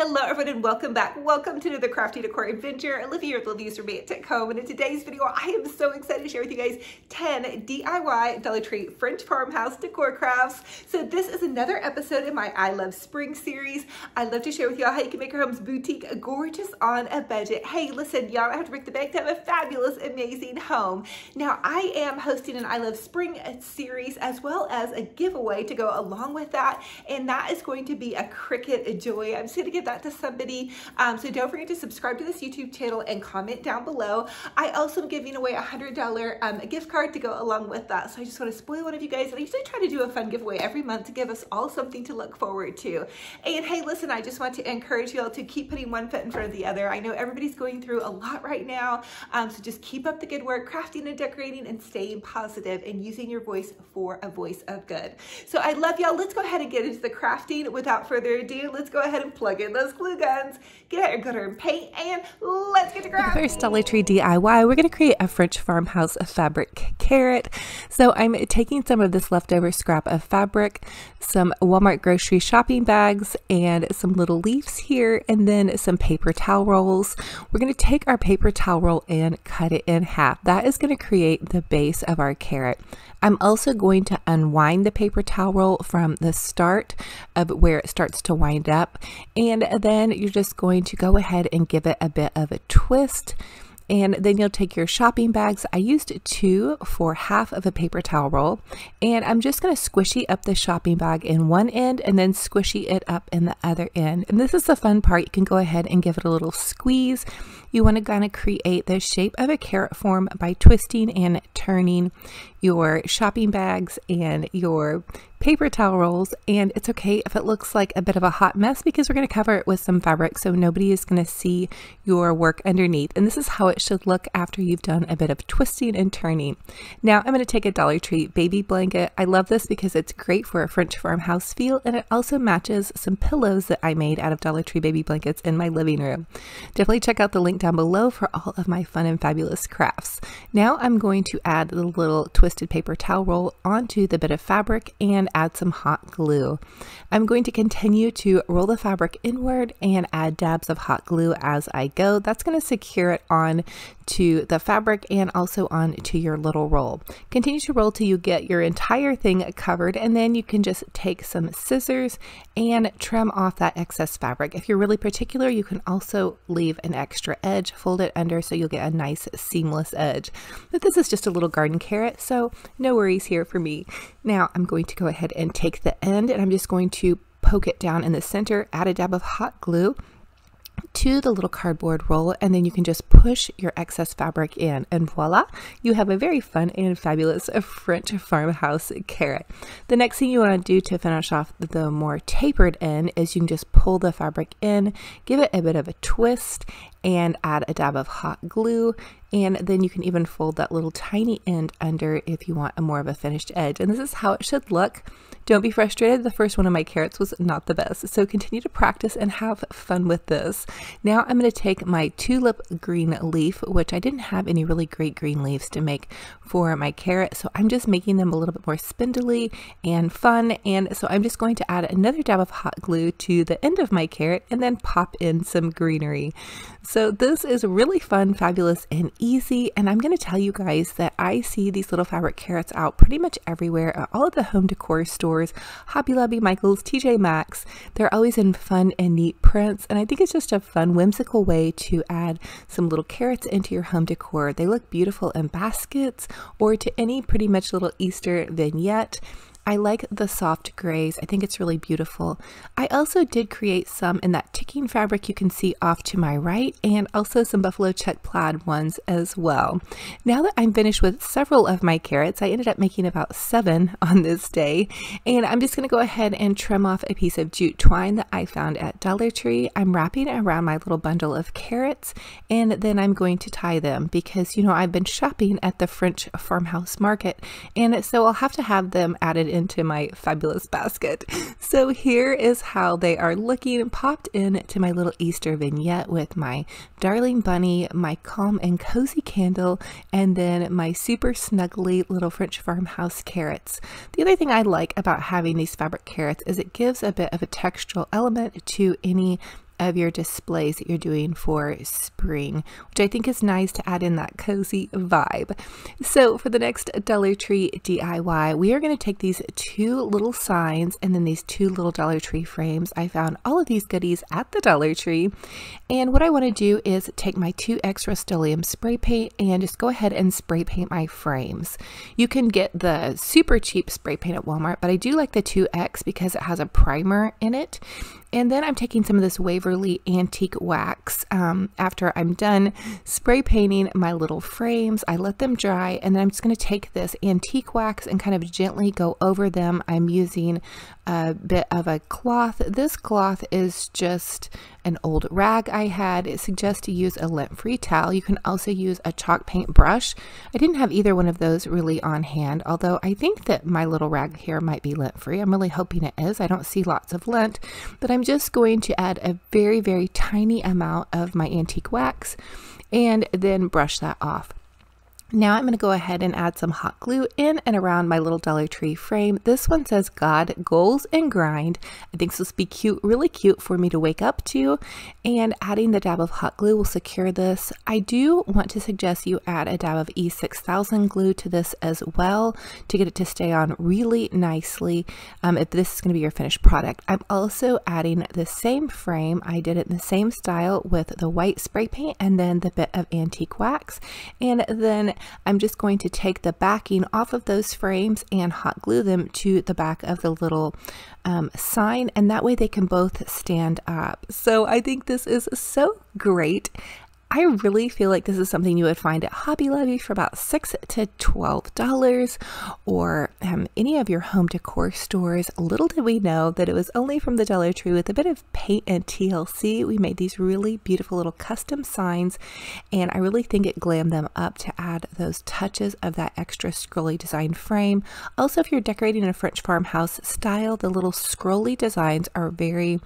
Hello everyone and welcome back. Welcome to another Crafty Decor Adventure. Olivia with Olivia's Romantic Home and in today's video I am so excited to share with you guys 10 DIY Dollar Tree French farmhouse decor crafts. So this is another episode in my I Love Spring series. I love to share with y'all how you can make your home's boutique gorgeous on a budget. Hey listen y'all I have to break the bank to have a fabulous amazing home. Now I am hosting an I Love Spring series as well as a giveaway to go along with that and that is going to be a Cricut Joy. I'm just going to give that to somebody. Um, so don't forget to subscribe to this YouTube channel and comment down below. I also am giving away a $100 um, gift card to go along with that. So I just want to spoil one of you guys. And I usually try to do a fun giveaway every month to give us all something to look forward to. And hey, listen, I just want to encourage you all to keep putting one foot in front of the other. I know everybody's going through a lot right now. Um, so just keep up the good work, crafting and decorating and staying positive and using your voice for a voice of good. So I love y'all. Let's go ahead and get into the crafting. Without further ado, let's go ahead and plug in those glue guns, get out your glitter and paint, and let's get to crafting. First Dollar Tree DIY, we're going to create a French farmhouse fabric carrot. So I'm taking some of this leftover scrap of fabric, some Walmart grocery shopping bags, and some little leaves here, and then some paper towel rolls. We're going to take our paper towel roll and cut it in half. That is going to create the base of our carrot. I'm also going to unwind the paper towel roll from the start of where it starts to wind up. And then you're just going to go ahead and give it a bit of a twist and then you'll take your shopping bags. I used two for half of a paper towel roll and I'm just going to squishy up the shopping bag in one end and then squishy it up in the other end. And this is the fun part. You can go ahead and give it a little squeeze. You want to kind of create the shape of a carrot form by twisting and turning your shopping bags and your paper towel rolls and it's okay if it looks like a bit of a hot mess because we're going to cover it with some fabric so nobody is going to see your work underneath and this is how it should look after you've done a bit of twisting and turning. Now I'm going to take a Dollar Tree baby blanket. I love this because it's great for a French farmhouse feel and it also matches some pillows that I made out of Dollar Tree baby blankets in my living room. Definitely check out the link down below for all of my fun and fabulous crafts. Now I'm going to add the little twisted paper towel roll onto the bit of fabric and add some hot glue. I'm going to continue to roll the fabric inward and add dabs of hot glue as I go. That's going to secure it on to the fabric and also on to your little roll. Continue to roll till you get your entire thing covered and then you can just take some scissors and trim off that excess fabric. If you're really particular, you can also leave an extra edge, fold it under so you'll get a nice seamless edge. But this is just a little garden carrot, so no worries here for me. Now I'm going to go ahead and take the end and I'm just going to poke it down in the center, add a dab of hot glue, to the little cardboard roll and then you can just push your excess fabric in and voila you have a very fun and fabulous French farmhouse carrot. The next thing you want to do to finish off the more tapered end is you can just pull the fabric in give it a bit of a twist and add a dab of hot glue. And then you can even fold that little tiny end under if you want a more of a finished edge. And this is how it should look. Don't be frustrated, the first one of my carrots was not the best, so continue to practice and have fun with this. Now I'm going to take my tulip green leaf, which I didn't have any really great green leaves to make for my carrot, so I'm just making them a little bit more spindly and fun, and so I'm just going to add another dab of hot glue to the end of my carrot and then pop in some greenery. So this is really fun, fabulous, and easy, and I'm going to tell you guys that I see these little fabric carrots out pretty much everywhere at all of the home decor stores, Hobby Lobby, Michaels, TJ Maxx. They're always in fun and neat prints, and I think it's just a fun, whimsical way to add some little carrots into your home decor. They look beautiful in baskets or to any pretty much little Easter vignette. I like the soft grays. I think it's really beautiful. I also did create some in that ticking fabric you can see off to my right and also some buffalo check plaid ones as well. Now that I'm finished with several of my carrots, I ended up making about seven on this day and I'm just going to go ahead and trim off a piece of jute twine that I found at Dollar Tree. I'm wrapping around my little bundle of carrots and then I'm going to tie them because you know I've been shopping at the French farmhouse market and so I'll have to have them added into my fabulous basket. So here is how they are looking popped into my little Easter vignette with my darling bunny, my calm and cozy candle, and then my super snuggly little French farmhouse carrots. The other thing I like about having these fabric carrots is it gives a bit of a textural element to any of your displays that you're doing for spring, which I think is nice to add in that cozy vibe. So for the next Dollar Tree DIY, we are going to take these two little signs and then these two little Dollar Tree frames. I found all of these goodies at the Dollar Tree. And what I want to do is take my 2X Rust-Oleum spray paint and just go ahead and spray paint my frames. You can get the super cheap spray paint at Walmart, but I do like the 2X because it has a primer in it. And then I'm taking some of this Waverly Antique Wax. Um, after I'm done spray painting my little frames, I let them dry and then I'm just going to take this antique wax and kind of gently go over them. I'm using a bit of a cloth. This cloth is just an old rag I had. It suggests to use a lint-free towel. You can also use a chalk paint brush. I didn't have either one of those really on hand, although I think that my little rag here might be lint-free. I'm really hoping it is. I don't see lots of lint, but I'm just going to add a very, very tiny amount of my antique wax and then brush that off. Now I'm going to go ahead and add some hot glue in and around my little Dollar Tree frame. This one says God, Goals, and Grind. I think this will be cute, really cute for me to wake up to. And adding the dab of hot glue will secure this. I do want to suggest you add a dab of E6000 glue to this as well to get it to stay on really nicely um, if this is going to be your finished product. I'm also adding the same frame. I did it in the same style with the white spray paint and then the bit of antique wax. And then I'm just going to take the backing off of those frames and hot glue them to the back of the little um, sign and that way they can both stand up. So I think this is so great. I really feel like this is something you would find at Hobby Lobby for about six to twelve dollars, or um, any of your home decor stores. Little did we know that it was only from the Dollar Tree with a bit of paint and TLC. We made these really beautiful little custom signs, and I really think it glammed them up to add those touches of that extra scrolly design frame. Also, if you're decorating in a French farmhouse style, the little scrolly designs are very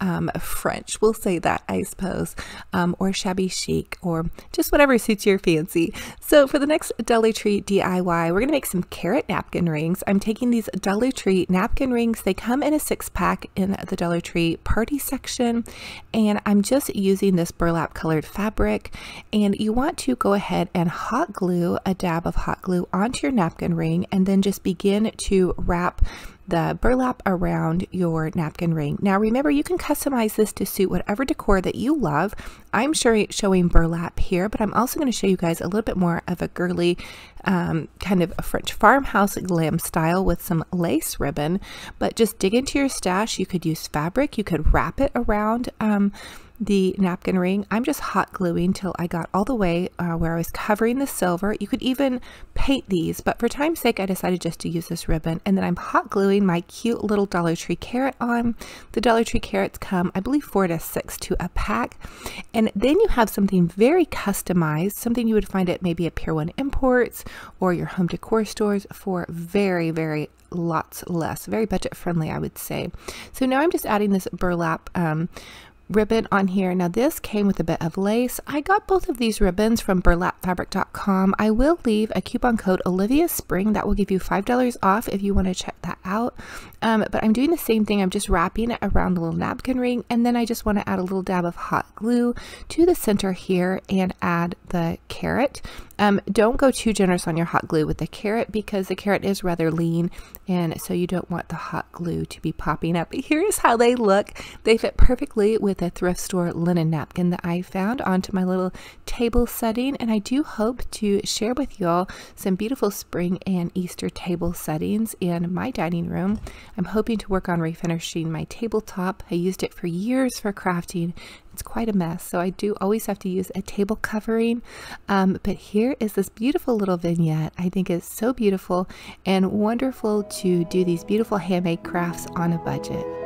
um, French. We'll say that, I suppose, um, or shabby chic or just whatever suits your fancy. So for the next Dollar Tree DIY, we're going to make some carrot napkin rings. I'm taking these Dollar Tree napkin rings. They come in a six pack in the Dollar Tree party section and I'm just using this burlap colored fabric and you want to go ahead and hot glue a dab of hot glue onto your napkin ring and then just begin to wrap the burlap around your napkin ring. Now remember you can customize this to suit whatever decor that you love. I'm sure showing burlap here, but I'm also going to show you guys a little bit more of a girly um, kind of a French farmhouse glam style with some lace ribbon. But just dig into your stash. You could use fabric. You could wrap it around um, the napkin ring. I'm just hot gluing till I got all the way uh, where I was covering the silver. You could even paint these, but for time's sake, I decided just to use this ribbon. And then I'm hot gluing my cute little Dollar Tree carrot on. The Dollar Tree carrots come, I believe, four to six to a pack. And then you have something very customized, something you would find at maybe a Pier 1 Imports or your home decor stores for very, very lots less very budget friendly I would say so now I'm just adding this burlap um, ribbon on here. Now this came with a bit of lace. I got both of these ribbons from burlapfabric.com. I will leave a coupon code Olivia Spring that will give you $5 off if you want to check that out. Um, but I'm doing the same thing. I'm just wrapping it around the little napkin ring and then I just want to add a little dab of hot glue to the center here and add the carrot. Um, don't go too generous on your hot glue with the carrot because the carrot is rather lean and so you don't want the hot glue to be popping up. But Here's how they look. They fit perfectly with a thrift store linen napkin that I found onto my little table setting and I do hope to share with y'all some beautiful spring and Easter table settings in my dining room. I'm hoping to work on refinishing my tabletop. I used it for years for crafting it's quite a mess, so I do always have to use a table covering. Um, but here is this beautiful little vignette. I think is so beautiful and wonderful to do these beautiful handmade crafts on a budget.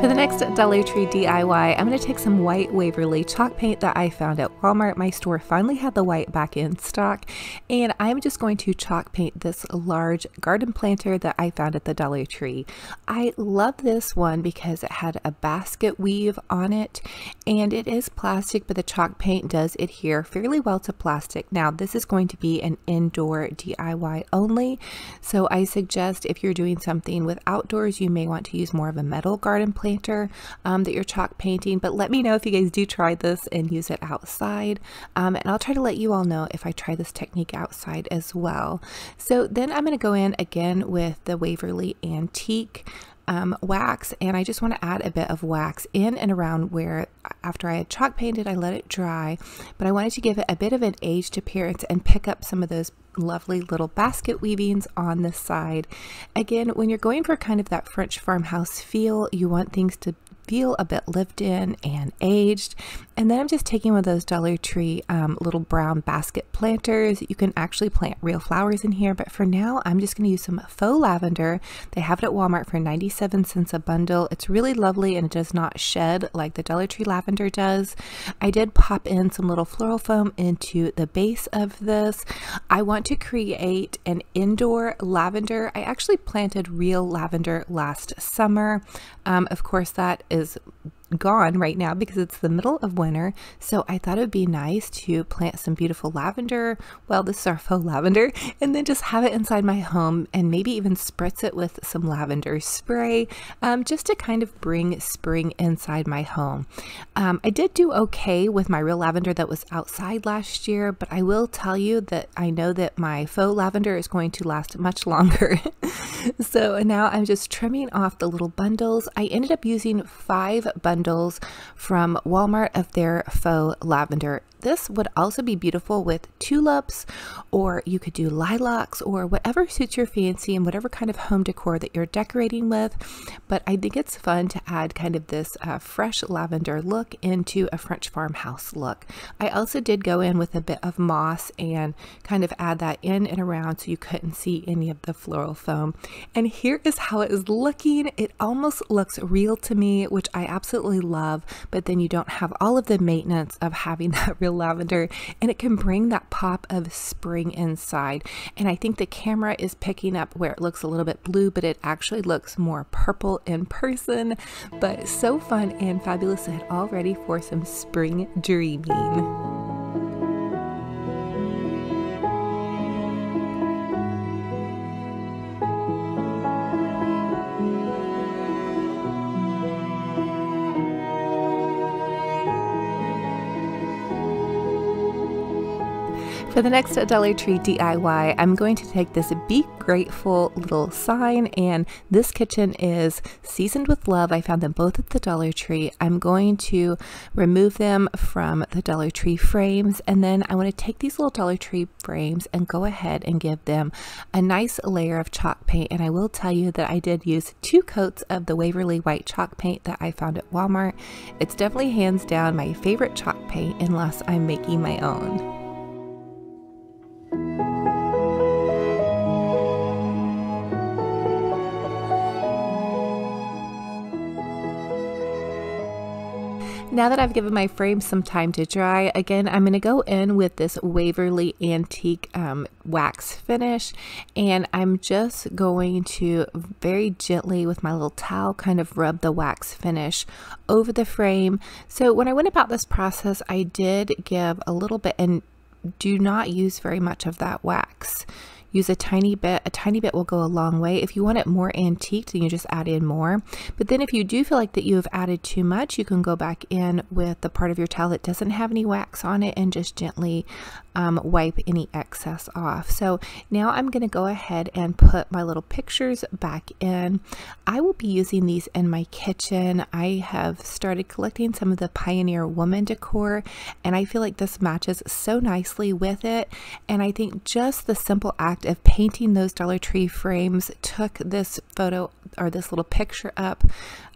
For the next Dollar Tree DIY, I'm going to take some white Waverly chalk paint that I found at Walmart. My store finally had the white back in stock, and I'm just going to chalk paint this large garden planter that I found at the Dollar Tree. I love this one because it had a basket weave on it, and it is plastic, but the chalk paint does adhere fairly well to plastic. Now, this is going to be an indoor DIY only, so I suggest if you're doing something with outdoors, you may want to use more of a metal garden planter planter um, that you're chalk painting, but let me know if you guys do try this and use it outside. Um, and I'll try to let you all know if I try this technique outside as well. So then I'm going to go in again with the Waverly Antique um, wax and I just want to add a bit of wax in and around where after I had chalk painted I let it dry but I wanted to give it a bit of an aged appearance and pick up some of those lovely little basket weavings on the side. Again, when you're going for kind of that French farmhouse feel, you want things to feel a bit lived in and aged. And then I'm just taking one of those Dollar Tree um, little brown basket planters. You can actually plant real flowers in here, but for now I'm just going to use some faux lavender. They have it at Walmart for 97 cents a bundle. It's really lovely and it does not shed like the Dollar Tree lavender does. I did pop in some little floral foam into the base of this. I want to create an indoor lavender. I actually planted real lavender last summer. Um, of course, that is gone right now because it's the middle of winter. So I thought it would be nice to plant some beautiful lavender. Well, this is our faux lavender, and then just have it inside my home and maybe even spritz it with some lavender spray um, just to kind of bring spring inside my home. Um, I did do okay with my real lavender that was outside last year, but I will tell you that I know that my faux lavender is going to last much longer. so now I'm just trimming off the little bundles. I ended up using five bundles bundles from Walmart of their faux lavender this would also be beautiful with tulips, or you could do lilacs, or whatever suits your fancy and whatever kind of home decor that you're decorating with. But I think it's fun to add kind of this uh, fresh lavender look into a French farmhouse look. I also did go in with a bit of moss and kind of add that in and around so you couldn't see any of the floral foam. And here is how it is looking. It almost looks real to me, which I absolutely love, but then you don't have all of the maintenance of having that real real lavender and it can bring that pop of spring inside. And I think the camera is picking up where it looks a little bit blue, but it actually looks more purple in person. But so fun and fabulous and all ready for some spring dreaming. For the next Dollar Tree DIY, I'm going to take this Be Grateful little sign, and this kitchen is seasoned with love. I found them both at the Dollar Tree. I'm going to remove them from the Dollar Tree frames, and then I want to take these little Dollar Tree frames and go ahead and give them a nice layer of chalk paint. And I will tell you that I did use two coats of the Waverly White chalk paint that I found at Walmart. It's definitely hands down my favorite chalk paint unless I'm making my own. Now that I've given my frame some time to dry, again, I'm going to go in with this Waverly Antique um, wax finish and I'm just going to very gently with my little towel kind of rub the wax finish over the frame. So when I went about this process, I did give a little bit and do not use very much of that wax use a tiny bit. A tiny bit will go a long way. If you want it more antique, then you just add in more. But then if you do feel like that you have added too much, you can go back in with the part of your towel that doesn't have any wax on it and just gently um, wipe any excess off. So now I'm going to go ahead and put my little pictures back in. I will be using these in my kitchen. I have started collecting some of the Pioneer Woman decor and I feel like this matches so nicely with it. And I think just the simple act of painting those Dollar Tree frames took this photo or this little picture up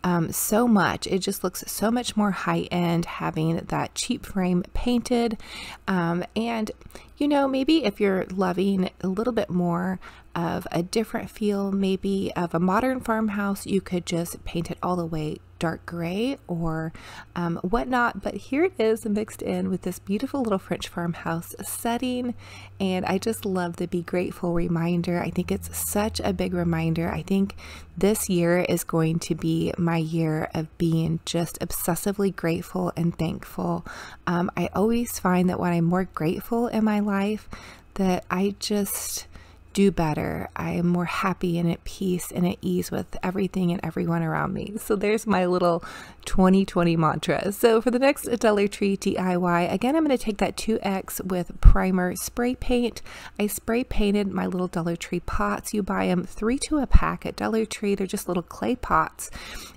um, so much. It just looks so much more high end having that cheap frame painted. Um, and, you know, maybe if you're loving a little bit more of a different feel, maybe of a modern farmhouse, you could just paint it all the way dark gray or um, whatnot. But here it is mixed in with this beautiful little French farmhouse setting. And I just love the Be Grateful reminder. I think it's such a big reminder. I think this year is going to be my year of being just obsessively grateful and thankful. Um, I always find that when I'm more grateful in my life, that I just do better. I am more happy and at peace and at ease with everything and everyone around me. So there's my little 2020 mantra. So for the next Dollar Tree DIY, again, I'm going to take that 2X with primer spray paint. I spray painted my little Dollar Tree pots. You buy them three to a pack at Dollar Tree. They're just little clay pots.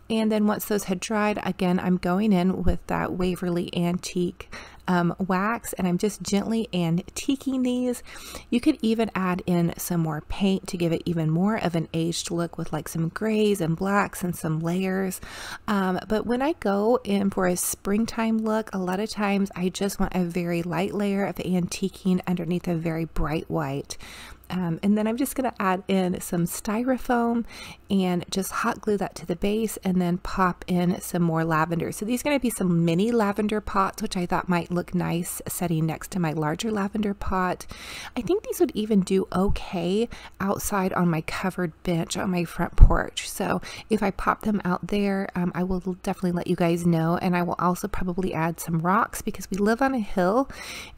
And then once those had dried, again, I'm going in with that Waverly Antique um, wax and I'm just gently antiquing these. You could even add in some more paint to give it even more of an aged look with like some grays and blacks and some layers. Um, but when I go in for a springtime look, a lot of times I just want a very light layer of antiquing underneath a very bright white. Um, and then I'm just going to add in some styrofoam and just hot glue that to the base and then pop in some more lavender. So these are going to be some mini lavender pots, which I thought might look nice setting next to my larger lavender pot. I think these would even do okay outside on my covered bench on my front porch. So if I pop them out there, um, I will definitely let you guys know. And I will also probably add some rocks because we live on a hill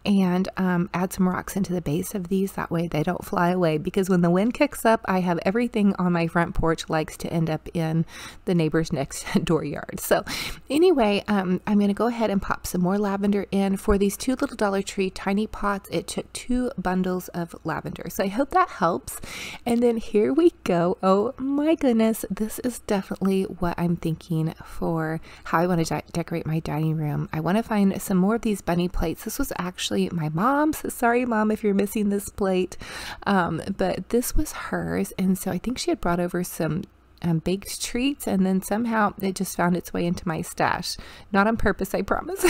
and um, add some rocks into the base of these. That way they don't fly fly away because when the wind kicks up, I have everything on my front porch likes to end up in the neighbor's next door yard. So anyway, um, I'm going to go ahead and pop some more lavender in. For these two little Dollar Tree tiny pots, it took two bundles of lavender. So I hope that helps. And then here we go. Oh my goodness, this is definitely what I'm thinking for how I want to de decorate my dining room. I want to find some more of these bunny plates. This was actually my mom's. Sorry, mom, if you're missing this plate. Um, but this was hers. And so I think she had brought over some um, baked treats and then somehow it just found its way into my stash. Not on purpose, I promise.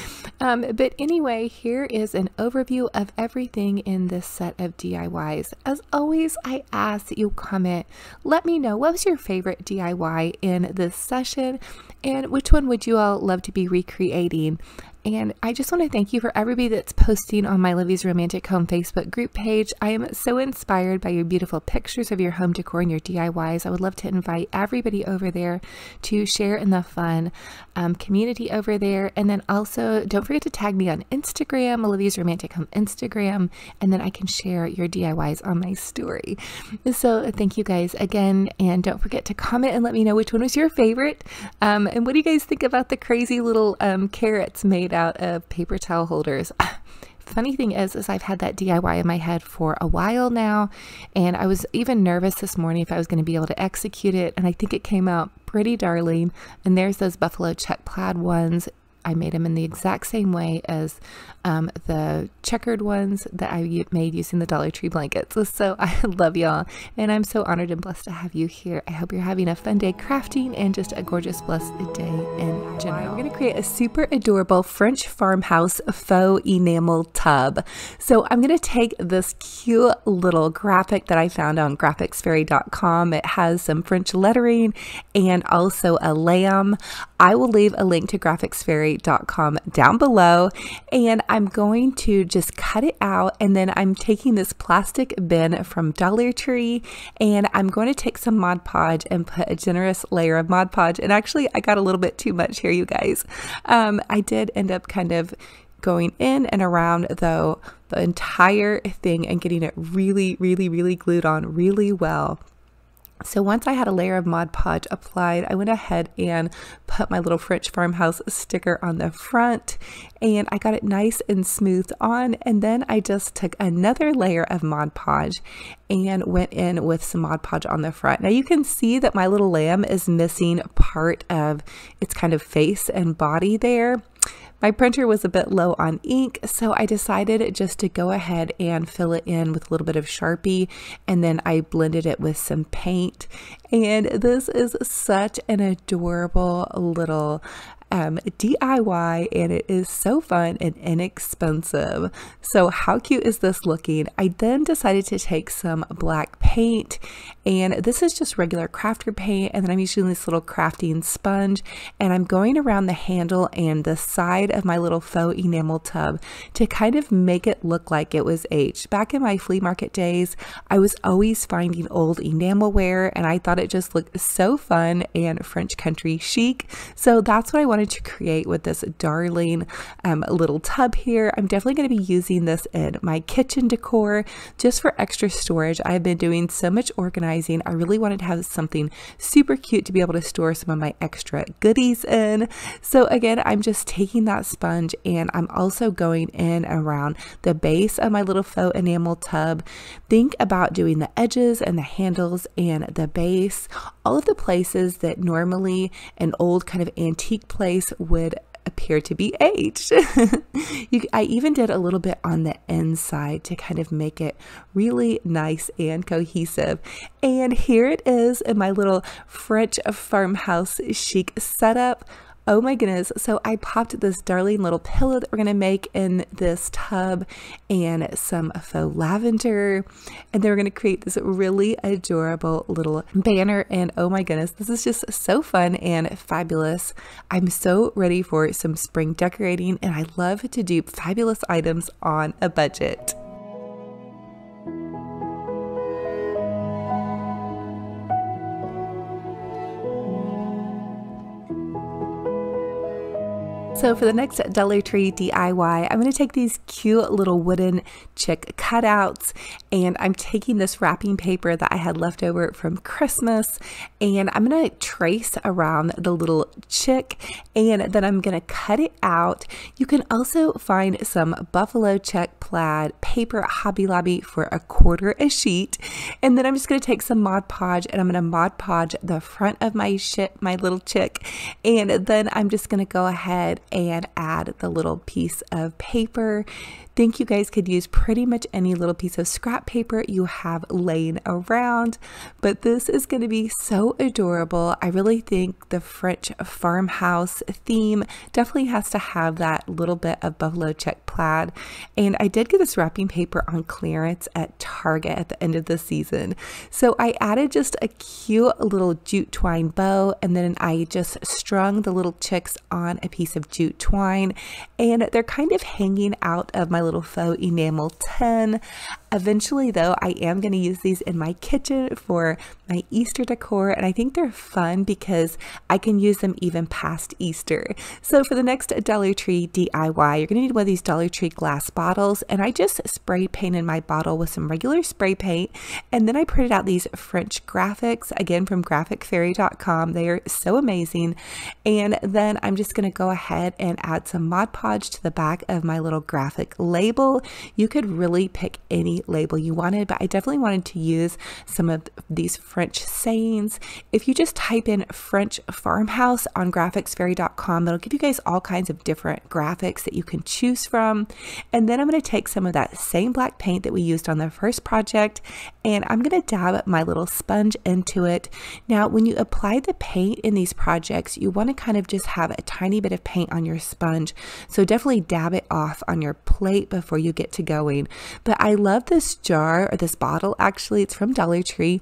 um, but anyway, here is an overview of everything in this set of DIYs. As always, I ask that you comment. Let me know what was your favorite DIY in this session and which one would you all love to be recreating. And I just want to thank you for everybody that's posting on my Livy's Romantic Home Facebook group page. I am so inspired by your beautiful pictures of your home decor and your DIYs. I would love to invite everybody over there to share in the fun um, community over there. And then also don't forget to tag me on Instagram, Olivia's Romantic Home Instagram, and then I can share your DIYs on my story. So thank you guys again. And don't forget to comment and let me know which one was your favorite. Um, and what do you guys think about the crazy little um, carrots made made out of paper towel holders. Funny thing is, is I've had that DIY in my head for a while now, and I was even nervous this morning if I was going to be able to execute it, and I think it came out pretty darling. And there's those buffalo check plaid ones I made them in the exact same way as um, the checkered ones that I made using the Dollar Tree blankets. So I love y'all, and I'm so honored and blessed to have you here. I hope you're having a fun day crafting and just a gorgeous, blessed day in general. We're going to create a super adorable French farmhouse faux enamel tub. So I'm going to take this cute little graphic that I found on graphicsfairy.com. It has some French lettering and also a lamb. I will leave a link to Graphics Fairy com down below. And I'm going to just cut it out. And then I'm taking this plastic bin from Dollar Tree and I'm going to take some Mod Podge and put a generous layer of Mod Podge. And actually, I got a little bit too much here, you guys. Um, I did end up kind of going in and around though the entire thing and getting it really, really, really glued on really well. So once I had a layer of Mod Podge applied, I went ahead and put my little French farmhouse sticker on the front and I got it nice and smoothed on. And then I just took another layer of Mod Podge and went in with some Mod Podge on the front. Now you can see that my little lamb is missing part of its kind of face and body there. My printer was a bit low on ink, so I decided just to go ahead and fill it in with a little bit of Sharpie, and then I blended it with some paint. And this is such an adorable little um, DIY and it is so fun and inexpensive. So how cute is this looking? I then decided to take some black paint and this is just regular crafter paint and then I'm using this little crafting sponge and I'm going around the handle and the side of my little faux enamel tub to kind of make it look like it was aged. Back in my flea market days, I was always finding old enamelware and I thought it just looked so fun and French country chic. So that's what I wanted to create with this darling um, little tub here. I'm definitely going to be using this in my kitchen decor just for extra storage. I've been doing so much organizing. I really wanted to have something super cute to be able to store some of my extra goodies in. So again, I'm just taking that sponge and I'm also going in around the base of my little faux enamel tub. Think about doing the edges and the handles and the base, all of the places that normally an old kind of antique place would appear to be aged. you, I even did a little bit on the inside to kind of make it really nice and cohesive. And here it is in my little French farmhouse chic setup. Oh my goodness. So I popped this darling little pillow that we're going to make in this tub and some faux lavender. And then we're going to create this really adorable little banner. And oh my goodness, this is just so fun and fabulous. I'm so ready for some spring decorating and I love to do fabulous items on a budget. So for the next Dollar Tree DIY, I'm going to take these cute little wooden chick cutouts and I'm taking this wrapping paper that I had left over from Christmas and I'm going to trace around the little chick and then I'm going to cut it out. You can also find some buffalo check plaid paper Hobby Lobby for a quarter a sheet. And then I'm just going to take some Mod Podge and I'm going to Mod Podge the front of my my little chick. And then I'm just going to go ahead and add the little piece of paper think you guys could use pretty much any little piece of scrap paper you have laying around, but this is going to be so adorable. I really think the French farmhouse theme definitely has to have that little bit of buffalo check plaid. And I did get this wrapping paper on clearance at Target at the end of the season. So I added just a cute little jute twine bow and then I just strung the little chicks on a piece of jute twine and they're kind of hanging out of my little faux enamel tin. Eventually, though, I am going to use these in my kitchen for my Easter decor, and I think they're fun because I can use them even past Easter. So, for the next Dollar Tree DIY, you're going to need one of these Dollar Tree glass bottles, and I just spray painted my bottle with some regular spray paint, and then I printed out these French graphics again from graphicfairy.com. They are so amazing, and then I'm just going to go ahead and add some Mod Podge to the back of my little graphic label. You could really pick any label you wanted, but I definitely wanted to use some of these French sayings. If you just type in French farmhouse on graphicsfairy.com, it'll give you guys all kinds of different graphics that you can choose from. And then I'm going to take some of that same black paint that we used on the first project and I'm going to dab my little sponge into it. Now, when you apply the paint in these projects, you want to kind of just have a tiny bit of paint on your sponge. So definitely dab it off on your plate before you get to going. But I love this jar or this bottle actually, it's from Dollar Tree.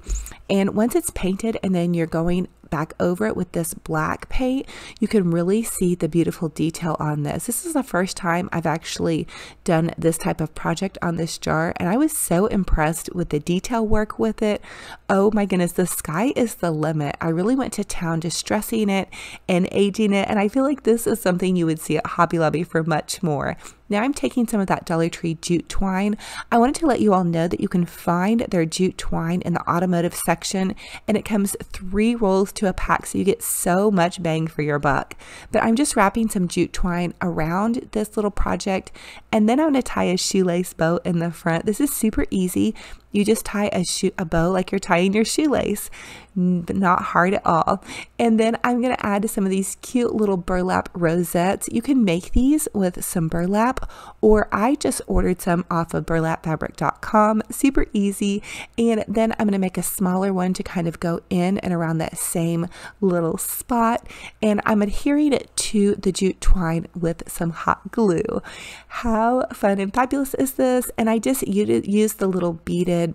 And once it's painted and then you're going back over it with this black paint, you can really see the beautiful detail on this. This is the first time I've actually done this type of project on this jar and I was so impressed with the detail work with it. Oh my goodness, the sky is the limit. I really went to town distressing it and aging it and I feel like this is something you would see at Hobby Lobby for much more. Now I'm taking some of that Dollar Tree jute twine. I wanted to let you all know that you can find their jute twine in the automotive section and it comes three rolls to a pack so you get so much bang for your buck. But I'm just wrapping some jute twine around this little project and then I'm going to tie a shoelace bow in the front. This is super easy You just tie a shoe a bow like you're tying your shoelace, but not hard at all. And then I'm going to add some of these cute little burlap rosettes. You can make these with some burlap, or I just ordered some off of burlapfabric.com. Super easy. And then I'm going to make a smaller one to kind of go in and around that same little spot. And I'm adhering it to the jute twine with some hot glue. How fun and fabulous is this? And I just used the little beaded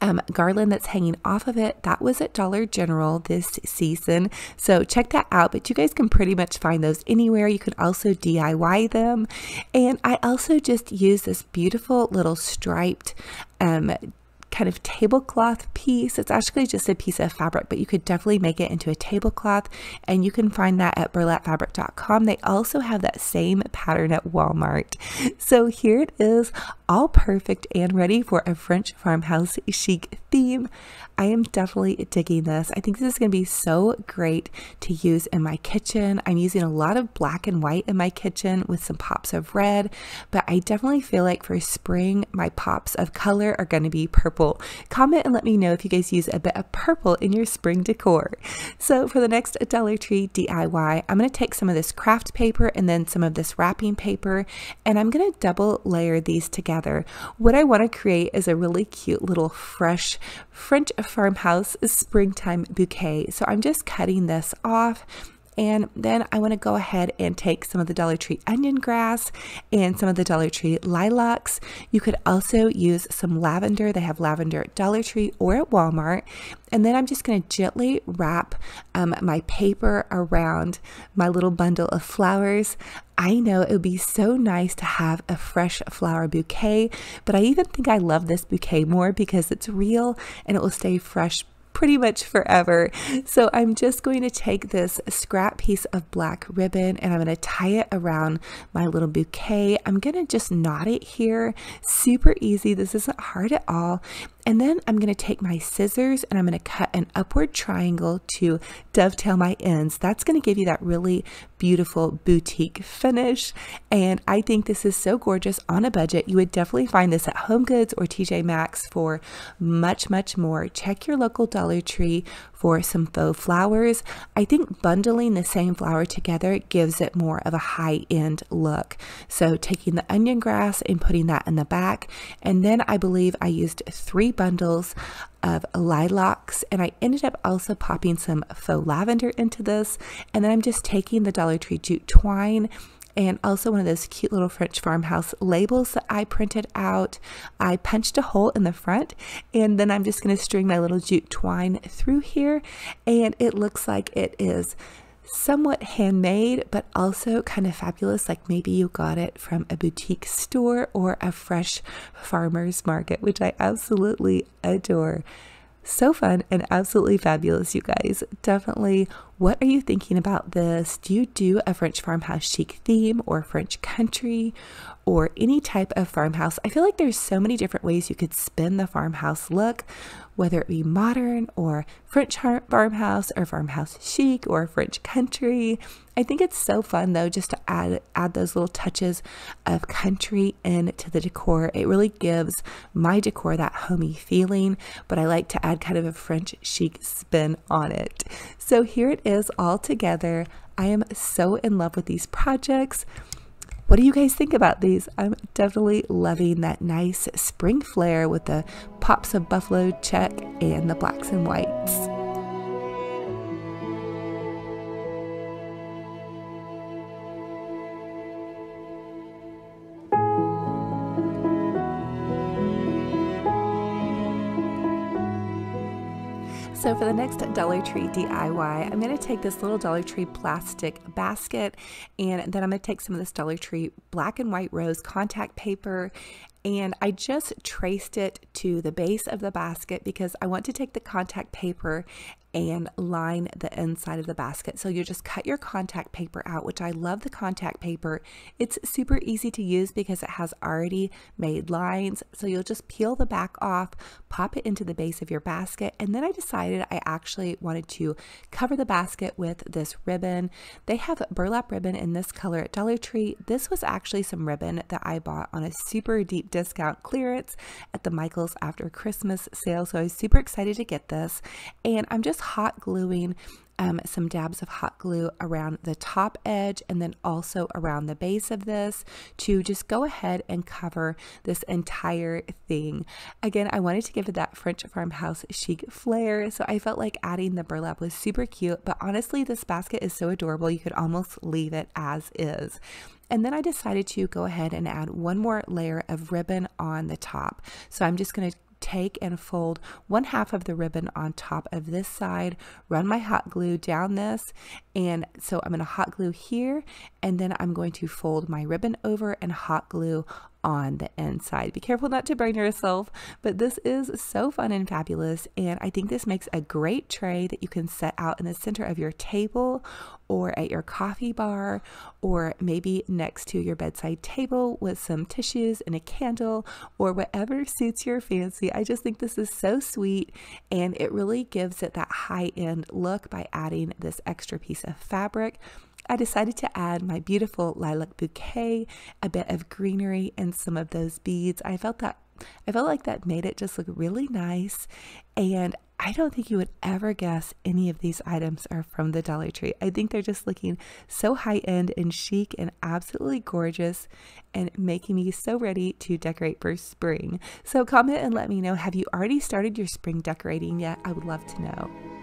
um, garland that's hanging off of it. That was at Dollar General this season. So check that out. But you guys can pretty much find those anywhere. You can also DIY them. And I also just use this beautiful little striped um, kind of tablecloth piece. It's actually just a piece of fabric, but you could definitely make it into a tablecloth and you can find that at burlapfabric.com. They also have that same pattern at Walmart. So here it is, all perfect and ready for a French farmhouse chic theme. I am definitely digging this. I think this is going to be so great to use in my kitchen. I'm using a lot of black and white in my kitchen with some pops of red, but I definitely feel like for spring, my pops of color are going to be purple. Comment and let me know if you guys use a bit of purple in your spring decor. So for the next Dollar Tree DIY, I'm going to take some of this craft paper and then some of this wrapping paper, and I'm going to double layer these together. What I want to create is a really cute little fresh French farmhouse springtime bouquet. So I'm just cutting this off and then I want to go ahead and take some of the Dollar Tree onion grass and some of the Dollar Tree lilacs. You could also use some lavender. They have lavender at Dollar Tree or at Walmart. And then I'm just going to gently wrap um, my paper around my little bundle of flowers. I know it would be so nice to have a fresh flower bouquet, but I even think I love this bouquet more because it's real and it will stay fresh pretty much forever. So I'm just going to take this scrap piece of black ribbon and I'm going to tie it around my little bouquet. I'm going to just knot it here. Super easy. This isn't hard at all. And then I'm going to take my scissors and I'm going to cut an upward triangle to dovetail my ends. That's going to give you that really beautiful boutique finish. And I think this is so gorgeous on a budget. You would definitely find this at Home Goods or TJ Maxx for much, much more. Check your local Dollar Tree for some faux flowers. I think bundling the same flower together gives it more of a high end look. So taking the onion grass and putting that in the back. And then I believe I used three bundles of lilacs and I ended up also popping some faux lavender into this. And then I'm just taking the Dollar Tree jute twine and also one of those cute little French farmhouse labels that I printed out. I punched a hole in the front and then I'm just going to string my little jute twine through here and it looks like it is somewhat handmade, but also kind of fabulous. Like maybe you got it from a boutique store or a fresh farmer's market, which I absolutely adore. So fun and absolutely fabulous, you guys. Definitely, what are you thinking about this? Do you do a French farmhouse chic theme or French country or any type of farmhouse? I feel like there's so many different ways you could spin the farmhouse look whether it be modern or French farmhouse or farmhouse chic or French country. I think it's so fun though just to add add those little touches of country into the decor. It really gives my decor that homey feeling, but I like to add kind of a French chic spin on it. So here it is all together. I am so in love with these projects. What do you guys think about these? I'm definitely loving that nice spring flare with the pops of buffalo check and the blacks and whites. So for the next Dollar Tree DIY, I'm going to take this little Dollar Tree plastic basket and then I'm going to take some of this Dollar Tree black and white rose contact paper and I just traced it to the base of the basket because I want to take the contact paper and line the inside of the basket. So you just cut your contact paper out, which I love the contact paper. It's super easy to use because it has already made lines. So you'll just peel the back off, pop it into the base of your basket. And then I decided I actually wanted to cover the basket with this ribbon. They have burlap ribbon in this color at Dollar Tree. This was actually some ribbon that I bought on a super deep discount clearance at the Michaels after Christmas sale. So I was super excited to get this. And I'm just hot gluing um, some dabs of hot glue around the top edge and then also around the base of this to just go ahead and cover this entire thing. Again, I wanted to give it that French farmhouse chic flair, so I felt like adding the burlap was super cute, but honestly, this basket is so adorable, you could almost leave it as is. And then I decided to go ahead and add one more layer of ribbon on the top. So I'm just going to take and fold one half of the ribbon on top of this side, run my hot glue down this, and so I'm going to hot glue here, and then I'm going to fold my ribbon over and hot glue on the inside. Be careful not to burn yourself, but this is so fun and fabulous. And I think this makes a great tray that you can set out in the center of your table or at your coffee bar or maybe next to your bedside table with some tissues and a candle or whatever suits your fancy. I just think this is so sweet and it really gives it that high end look by adding this extra piece of fabric. I decided to add my beautiful lilac bouquet, a bit of greenery, and some of those beads. I felt that I felt like that made it just look really nice. And I don't think you would ever guess any of these items are from the Dollar Tree. I think they're just looking so high end and chic and absolutely gorgeous and making me so ready to decorate for spring. So comment and let me know have you already started your spring decorating yet? I would love to know.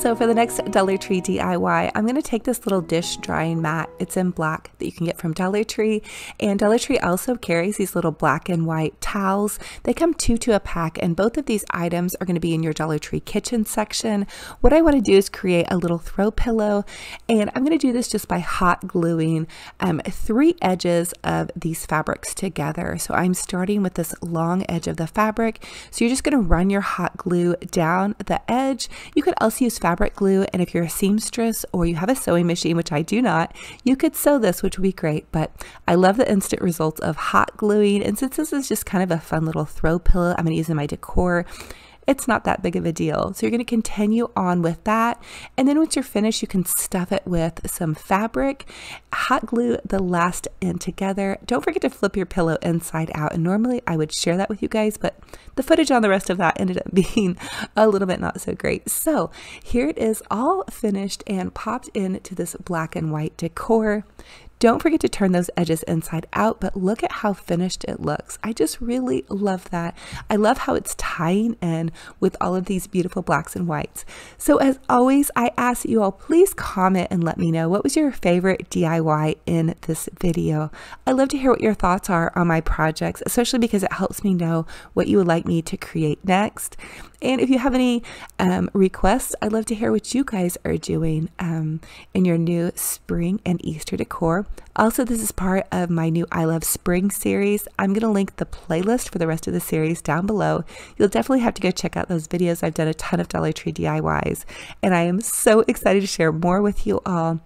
So for the next Dollar Tree DIY, I'm going to take this little dish drying mat. It's in black that you can get from Dollar Tree. And Dollar Tree also carries these little black and white towels. They come two to a pack and both of these items are going to be in your Dollar Tree kitchen section. What I want to do is create a little throw pillow and I'm going to do this just by hot gluing um, three edges of these fabrics together. So I'm starting with this long edge of the fabric. So you're just going to run your hot glue down the edge. You could also use fabric fabric glue. And if you're a seamstress or you have a sewing machine, which I do not, you could sew this, which would be great. But I love the instant results of hot gluing. And since this is just kind of a fun little throw pillow, I'm going to use in my decor it's not that big of a deal. So you're going to continue on with that. And then once you're finished, you can stuff it with some fabric, hot glue the last end together. Don't forget to flip your pillow inside out. And normally I would share that with you guys, but the footage on the rest of that ended up being a little bit not so great. So here it is all finished and popped into this black and white decor. Don't forget to turn those edges inside out, but look at how finished it looks. I just really love that. I love how it's tying in with all of these beautiful blacks and whites. So as always, I ask you all, please comment and let me know what was your favorite DIY in this video. I love to hear what your thoughts are on my projects, especially because it helps me know what you would like me to create next. And if you have any um, requests, I'd love to hear what you guys are doing um, in your new spring and Easter decor. Also, this is part of my new I Love Spring series. I'm going to link the playlist for the rest of the series down below. You'll definitely have to go check out those videos. I've done a ton of Dollar Tree DIYs, and I am so excited to share more with you all.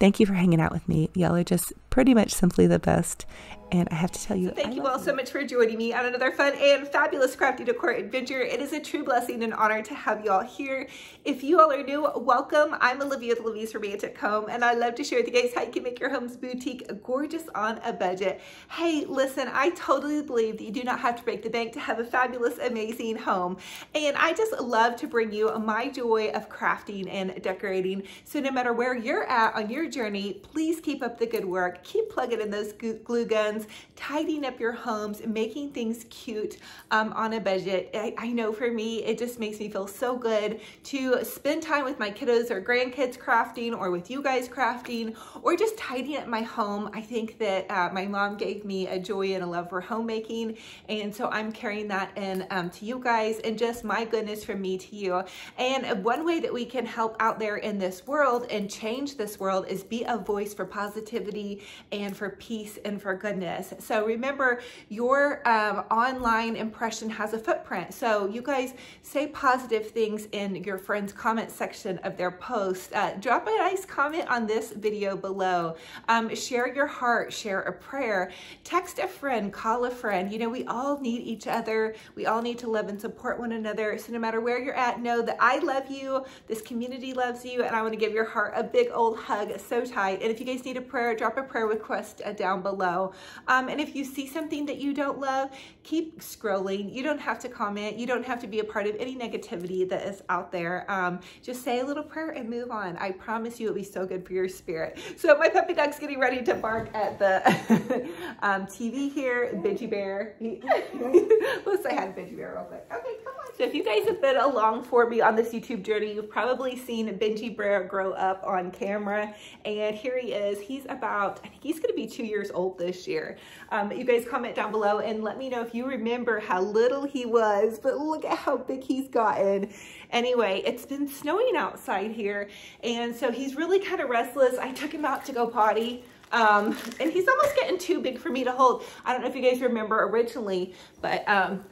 Thank you for hanging out with me. Y'all are just pretty much simply the best. And I have to tell you, so thank I you all you. so much for joining me on another fun and fabulous crafty decor adventure. It is a true blessing and honor to have you all here. If you all are new, welcome. I'm Olivia with Olivia's Romantic Home, and I love to share with you guys how you can make your home's boutique gorgeous on a budget. Hey, listen, I totally believe that you do not have to break the bank to have a fabulous, amazing home. And I just love to bring you my joy of crafting and decorating. So no matter where you're at on your journey, please keep up the good work keep plugging in those glue guns, tidying up your homes, making things cute um, on a budget. I, I know for me, it just makes me feel so good to spend time with my kiddos or grandkids crafting or with you guys crafting or just tidying up my home. I think that uh, my mom gave me a joy and a love for homemaking and so I'm carrying that in um, to you guys and just my goodness from me to you. And one way that we can help out there in this world and change this world is be a voice for positivity and for peace and for goodness. So remember your um, online impression has a footprint. So you guys say positive things in your friends comment section of their post. Uh, drop a nice comment on this video below. Um, share your heart, share a prayer, text a friend, call a friend. You know, we all need each other. We all need to love and support one another. So no matter where you're at, know that I love you, this community loves you, and I wanna give your heart a big old hug so tight. And if you guys need a prayer, drop a prayer request uh, down below. Um, and if you see something that you don't love, keep scrolling. You don't have to comment. You don't have to be a part of any negativity that is out there. Um, just say a little prayer and move on. I promise you it'll be so good for your spirit. So my puppy dog's getting ready to bark at the um, TV here. Benji Bear. Let's say hi to Benji Bear real quick. Okay. So if you guys have been along for me on this YouTube journey, you've probably seen Benji Bear grow up on camera. And here he is. He's about, I think he's going to be two years old this year. Um, you guys comment down below and let me know if you remember how little he was, but look at how big he's gotten. Anyway, it's been snowing outside here. And so he's really kind of restless. I took him out to go potty. Um, and he's almost getting too big for me to hold. I don't know if you guys remember originally, but um,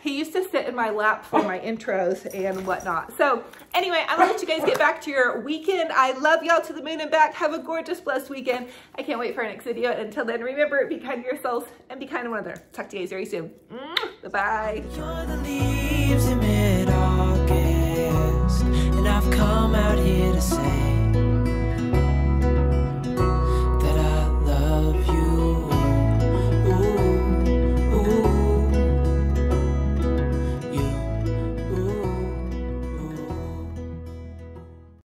he used to sit in my lap for my intros and whatnot. So anyway, I'm gonna let you guys get back to your weekend. I love y'all to the moon and back. Have a gorgeous, blessed weekend. I can't wait for our next video. Until then, remember, be kind to yourselves and be kind to one another. Talk to you guys very soon. Bye-bye.